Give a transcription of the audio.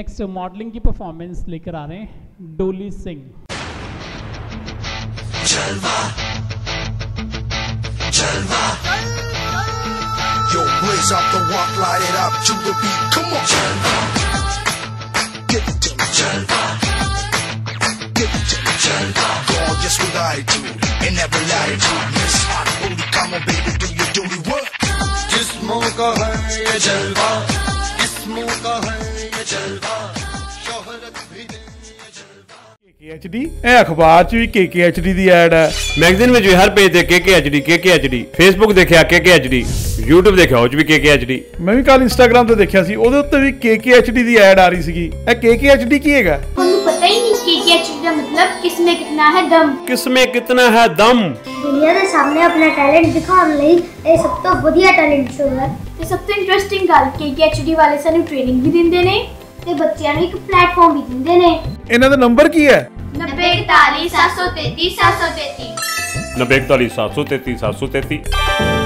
Next modelling की performance लेकर आ रहे हैं डोली सिंह जलवा जलवा Yo, blaze up the walk, light it up to the beat. Come on, Give it to me, Give it to me, जलवा Gorgeous with attitude in every latitude. KHD ਇਹ ਅਖਬਾਰ 'ਚ ਵੀ ਕੇਕੇਐਚਡੀ ਦੀ ਐਡ ਹੈ ਮੈਗਜ਼ੀਨ ਵਿੱਚ ਵੀ ਹਰ ਪੇਜ ਤੇ ਕੇਕੇਐਚਡੀ ਕੇਕੇਐਚਡੀ ਫੇਸਬੁੱਕ ਦੇਖਿਆ ਕੇਕੇਐਚਡੀ YouTube ਦੇਖਿਆ ਉਹ 'ਚ ਵੀ ਕੇਕੇਐਚਡੀ ਮੈਂ ਵੀ ਕੱਲ Instagram ਤੇ ਦੇਖਿਆ ਸੀ ਉਹਦੇ ਉੱਤੇ ਵੀ ਕੇਕੇਐਚਡੀ ਦੀ ਐਡ ਆ ਰਹੀ ਸੀਗੀ ਇਹ ਕੇਕੇਐਚਡੀ ਕੀ ਹੈਗਾ ਤੁਹਾਨੂੰ ਪਤਾ ਹੀ ਨਹੀਂ ਕੇਕੇਐਚਡੀ ਦਾ ਮਤਲਬ ਕਿਸ ਵਿੱਚ ਕਿੰਨਾ ਹੈ ਦਮ ਕਿਸ ਵਿੱਚ ਕਿੰਨਾ ਹੈ ਦਮ ਦੁਨੀਆ ਦੇ ਸਾਹਮਣੇ ਆਪਣਾ ਟੈਲੈਂਟ ਦਿਖਾਉਣ ਲਈ ਇਹ ਸਭ ਤੋਂ ਵਧੀਆ ਟੈਲੈਂਟ ਸ਼ੋਅ ਹੈ ਤੇ ਸਭ ਤੋਂ ਇੰਟਰਸਟਿੰਗ ਗੱਲ ਕੇਕੇਐਚਡੀ ਵਾਲੇ ਸਾਨੂੰ ਟ੍ਰੇਨਿੰਗ ਵੀ ਦਿੰਦੇ ਨੇ ਤੇ ਬੱਚਿਆਂ ਨੂੰ ਇੱਕ ਪਲੇਟਫਾਰਮ ਵੀ ਦਿੰਦੇ ਨੇ ਇਹਨਾਂ ਦਾ ਨੰਬਰ ਕੀ ਹੈ? 90 41 733 733 9143733 733